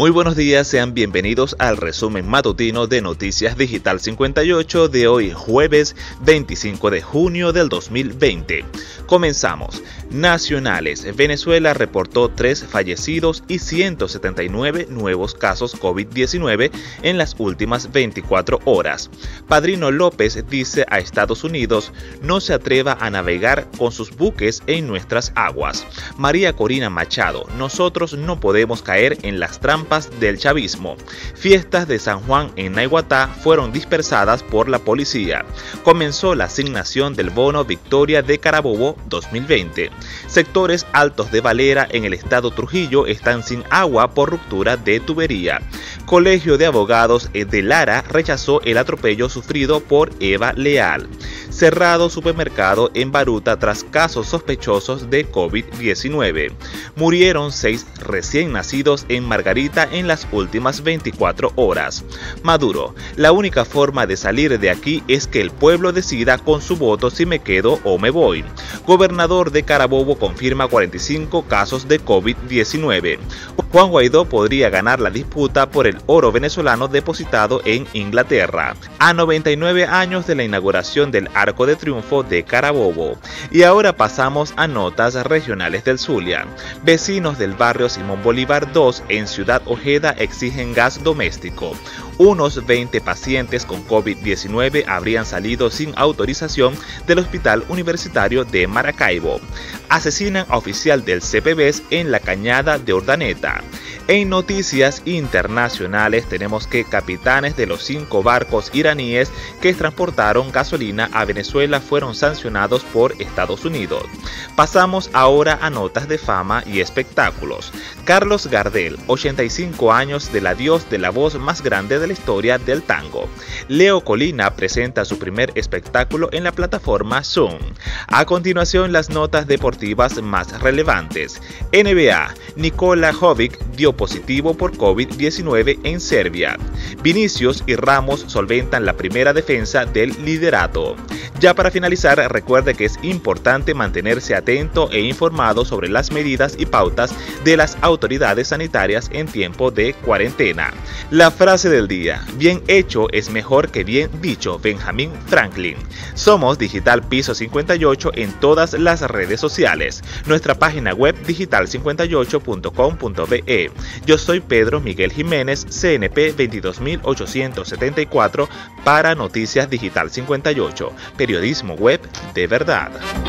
Muy buenos días, sean bienvenidos al resumen matutino de Noticias Digital 58 de hoy jueves 25 de junio del 2020. Comenzamos. Nacionales. Venezuela reportó 3 fallecidos y 179 nuevos casos COVID-19 en las últimas 24 horas. Padrino López dice a Estados Unidos no se atreva a navegar con sus buques en nuestras aguas. María Corina Machado, nosotros no podemos caer en las trampas del chavismo. Fiestas de San Juan en Naiguatá fueron dispersadas por la policía. Comenzó la asignación del bono Victoria de Carabobo 2020. Sectores altos de Valera en el estado Trujillo están sin agua por ruptura de tubería. Colegio de Abogados de Lara rechazó el atropello sufrido por Eva Leal. Cerrado supermercado en Baruta tras casos sospechosos de COVID-19. Murieron seis recién nacidos en Margarita en las últimas 24 horas. Maduro, la única forma de salir de aquí es que el pueblo decida con su voto si me quedo o me voy. Gobernador de Carabobo confirma 45 casos de COVID-19. Juan Guaidó podría ganar la disputa por el oro venezolano depositado en Inglaterra. A 99 años de la inauguración del Arco de Triunfo de Carabobo. Y ahora pasamos a notas regionales del Zulia. Vecinos del barrio Simón Bolívar 2 en Ciudad Ojeda exigen gas doméstico. Unos 20 pacientes con COVID-19 habrían salido sin autorización del Hospital Universitario de Maracaibo. Asesinan a oficial del CPBs en la cañada de Urdaneta. En noticias internacionales tenemos que capitanes de los cinco barcos iraníes que transportaron gasolina a Venezuela fueron sancionados por Estados Unidos. Pasamos ahora a notas de fama y espectáculos. Carlos Gardel, 85 años del adiós de la voz más grande de la historia del tango. Leo Colina presenta su primer espectáculo en la plataforma Zoom. A continuación las notas más relevantes. NBA, Nikola Jovic dio positivo por COVID-19 en Serbia. Vinicius y Ramos solventan la primera defensa del liderato. Ya para finalizar, recuerde que es importante mantenerse atento e informado sobre las medidas y pautas de las autoridades sanitarias en tiempo de cuarentena. La frase del día, bien hecho es mejor que bien dicho, Benjamin Franklin. Somos Digital Piso 58 en todas las redes sociales. Nuestra página web digital58.com.be. Yo soy Pedro Miguel Jiménez, CNP 22874 para Noticias Digital 58 periodismo web de verdad.